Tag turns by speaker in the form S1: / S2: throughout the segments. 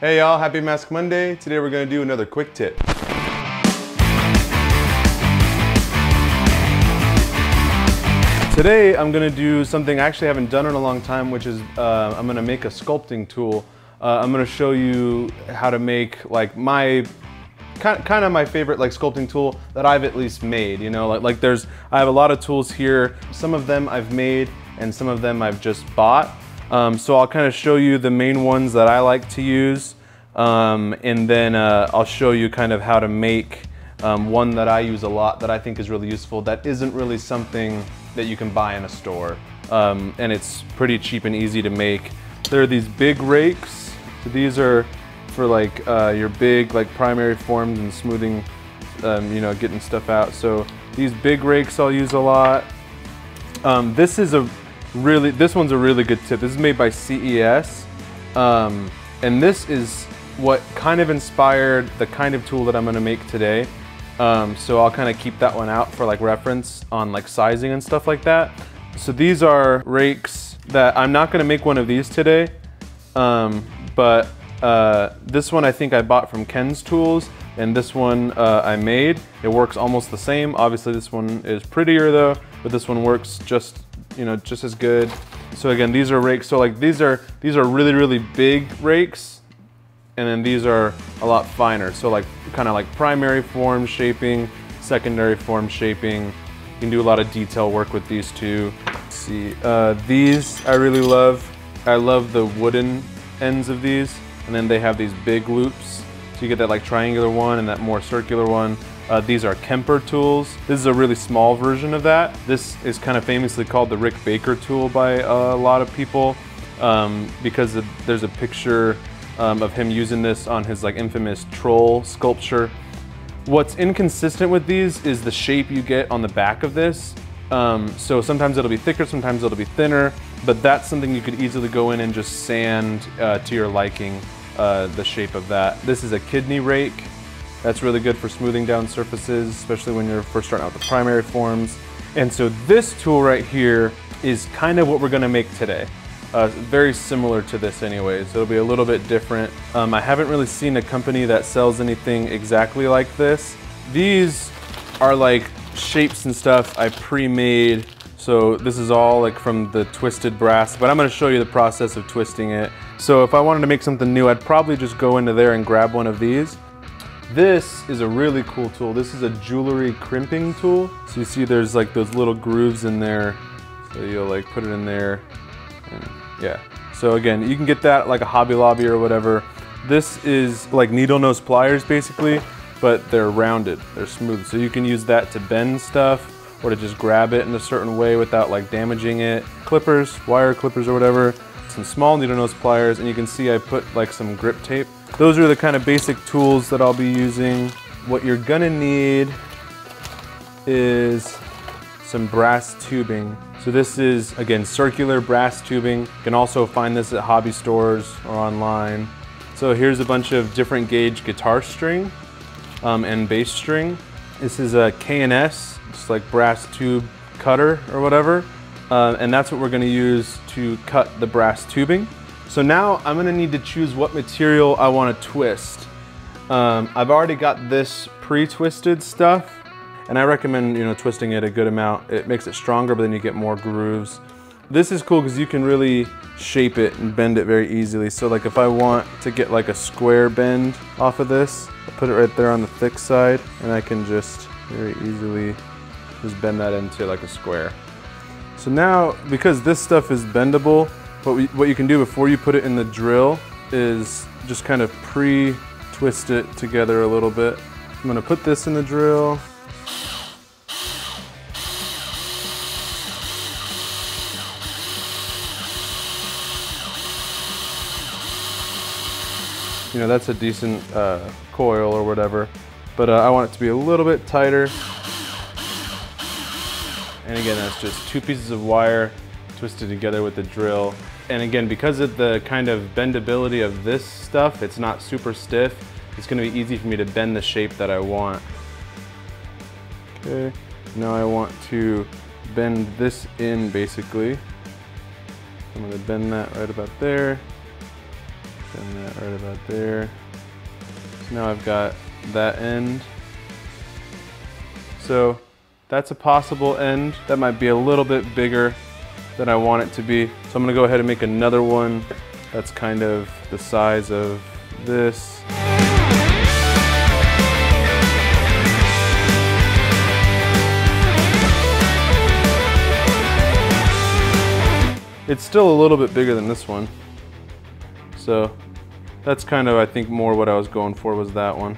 S1: Hey y'all, happy Mask Monday. Today we're gonna do another quick tip. Today I'm gonna do something I actually haven't done in a long time, which is uh, I'm gonna make a sculpting tool. Uh, I'm gonna show you how to make like my kind kind of my favorite like sculpting tool that I've at least made. You know, like like there's I have a lot of tools here. Some of them I've made, and some of them I've just bought. Um, so I'll kind of show you the main ones that I like to use, um, and then uh, I'll show you kind of how to make um, one that I use a lot that I think is really useful that isn't really something that you can buy in a store. Um, and it's pretty cheap and easy to make. There are these big rakes. So these are for like uh, your big like primary forms and smoothing, um, you know, getting stuff out. So these big rakes I'll use a lot. Um, this is a really, this one's a really good tip. This is made by CES. Um, and this is what kind of inspired the kind of tool that I'm gonna make today. Um, so I'll kind of keep that one out for like reference on like sizing and stuff like that. So these are rakes that I'm not gonna make one of these today, um, but uh, this one I think I bought from Ken's Tools and this one uh, I made. It works almost the same. Obviously this one is prettier though, but this one works just, you know, just as good. So again, these are rakes. So like these are, these are really, really big rakes and then these are a lot finer. So like kind of like primary form shaping, secondary form shaping. You can do a lot of detail work with these two. Let's see, uh, these I really love. I love the wooden ends of these, and then they have these big loops. So you get that like triangular one and that more circular one. Uh, these are Kemper tools. This is a really small version of that. This is kind of famously called the Rick Baker tool by a lot of people um, because there's a picture um, of him using this on his like infamous troll sculpture. What's inconsistent with these is the shape you get on the back of this. Um, so sometimes it'll be thicker, sometimes it'll be thinner, but that's something you could easily go in and just sand uh, to your liking, uh, the shape of that. This is a kidney rake. That's really good for smoothing down surfaces, especially when you're first starting out the primary forms. And so this tool right here is kind of what we're gonna make today. Uh, very similar to this anyways. It'll be a little bit different. Um, I haven't really seen a company that sells anything exactly like this. These are like shapes and stuff I pre-made. So this is all like from the twisted brass, but I'm gonna show you the process of twisting it. So if I wanted to make something new, I'd probably just go into there and grab one of these. This is a really cool tool. This is a jewelry crimping tool. So you see there's like those little grooves in there. So you'll like put it in there and yeah. So again, you can get that like a Hobby Lobby or whatever. This is like needle nose pliers basically, but they're rounded, they're smooth. So you can use that to bend stuff or to just grab it in a certain way without like damaging it. Clippers, wire clippers or whatever, some small needle nose pliers, and you can see I put like some grip tape. Those are the kind of basic tools that I'll be using. What you're gonna need is some brass tubing. So this is, again, circular brass tubing. You can also find this at hobby stores or online. So here's a bunch of different gauge guitar string um, and bass string. This is a K&S, just like brass tube cutter or whatever. Uh, and that's what we're gonna use to cut the brass tubing. So now I'm gonna need to choose what material I wanna twist. Um, I've already got this pre-twisted stuff and I recommend, you know, twisting it a good amount. It makes it stronger, but then you get more grooves. This is cool because you can really shape it and bend it very easily. So like if I want to get like a square bend off of this, I put it right there on the thick side and I can just very easily just bend that into like a square. So now, because this stuff is bendable, what, we, what you can do before you put it in the drill is just kind of pre-twist it together a little bit. I'm gonna put this in the drill, You know, that's a decent uh, coil or whatever, but uh, I want it to be a little bit tighter. And again, that's just two pieces of wire twisted together with the drill. And again, because of the kind of bendability of this stuff, it's not super stiff. It's gonna be easy for me to bend the shape that I want. Okay, now I want to bend this in basically. I'm gonna bend that right about there. Bend that right about there. So now I've got that end. So that's a possible end. That might be a little bit bigger than I want it to be. So I'm gonna go ahead and make another one that's kind of the size of this. It's still a little bit bigger than this one. So that's kind of, I think, more what I was going for was that one.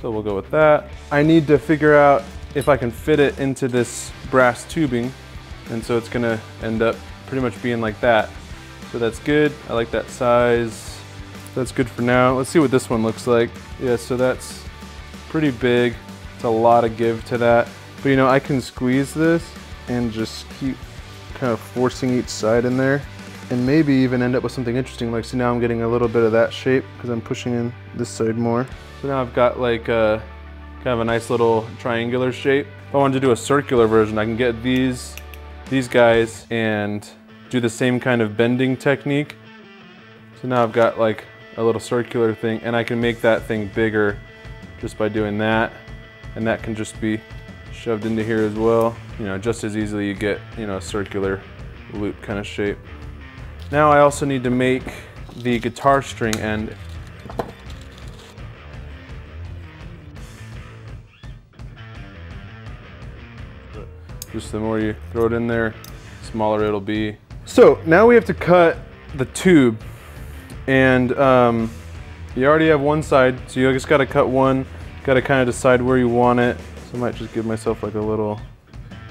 S1: So we'll go with that. I need to figure out if I can fit it into this brass tubing. And so it's gonna end up pretty much being like that. So that's good. I like that size. That's good for now. Let's see what this one looks like. Yeah, so that's pretty big. It's a lot of give to that. But you know, I can squeeze this and just keep kind of forcing each side in there and maybe even end up with something interesting. Like, so now I'm getting a little bit of that shape because I'm pushing in this side more. So now I've got like a, kind of a nice little triangular shape. If I wanted to do a circular version, I can get these, these guys and do the same kind of bending technique. So now I've got like a little circular thing and I can make that thing bigger just by doing that. And that can just be shoved into here as well. You know, just as easily you get, you know, a circular loop kind of shape. Now I also need to make the guitar string end. Just the more you throw it in there, smaller it'll be. So now we have to cut the tube and um, you already have one side, so you just gotta cut one, gotta kind of decide where you want it. So I might just give myself like a little,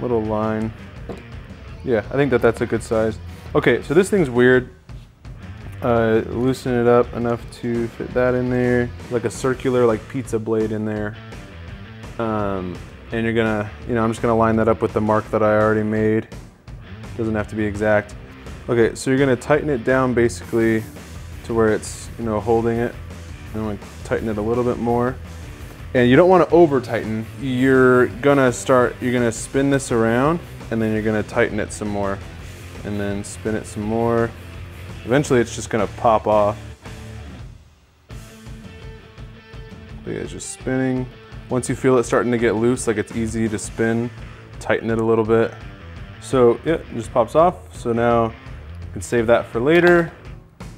S1: little line. Yeah, I think that that's a good size. Okay, so this thing's weird. Uh, loosen it up enough to fit that in there, like a circular like pizza blade in there. Um, and you're gonna, you know, I'm just gonna line that up with the mark that I already made. Doesn't have to be exact. Okay, so you're gonna tighten it down basically to where it's, you know, holding it. I'm gonna tighten it a little bit more. And you don't want to over tighten. You're gonna start, you're gonna spin this around and then you're gonna tighten it some more and then spin it some more. Eventually it's just gonna pop off. It's just spinning. Once you feel it starting to get loose, like it's easy to spin, tighten it a little bit. So yeah, it just pops off. So now you can save that for later.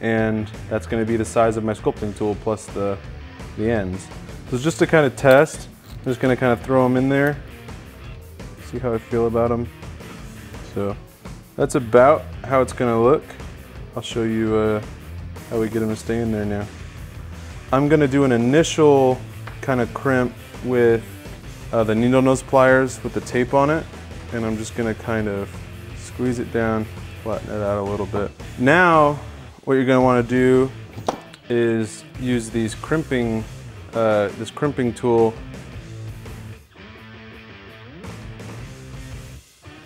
S1: And that's gonna be the size of my sculpting tool plus the, the ends. So just to kind of test, I'm just gonna kind of throw them in there, see how I feel about them. So that's about how it's gonna look. I'll show you uh, how we get them to stay in there now. I'm gonna do an initial kind of crimp with uh, the needle nose pliers with the tape on it. And I'm just gonna kind of squeeze it down, flatten it out a little bit. Now, what you're gonna wanna do is use these crimping uh, this crimping tool.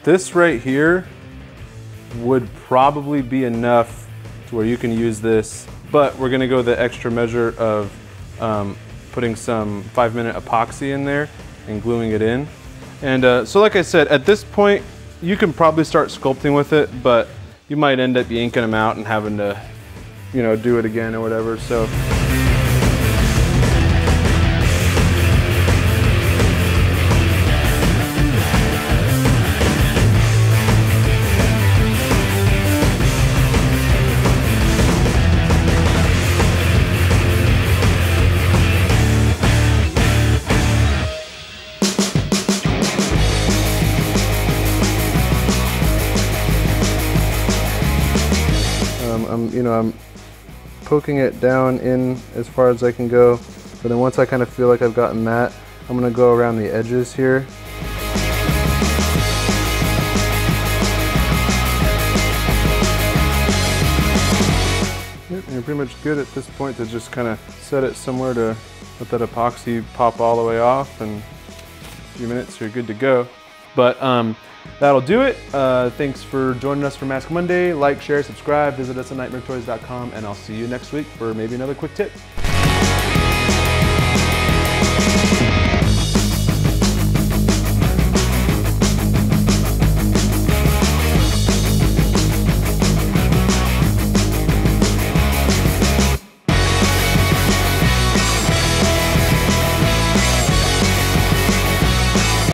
S1: This right here would probably be enough to where you can use this, but we're gonna go the extra measure of um, putting some five minute epoxy in there and gluing it in. And uh, so like I said, at this point, you can probably start sculpting with it, but you might end up yanking them out and having to, you know, do it again or whatever. So. I'm, you know, I'm poking it down in as far as I can go. But then once I kind of feel like I've gotten that, I'm gonna go around the edges here. Yep, you're pretty much good at this point to just kind of set it somewhere to let that epoxy pop all the way off and a few minutes you're good to go. But um, That'll do it. Uh, thanks for joining us for Mask Monday. Like, share, subscribe, visit us at nightmaretoys.com, and I'll see you next week for maybe another quick tip.